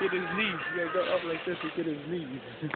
Get his knees. You gotta go up like this and get his knees.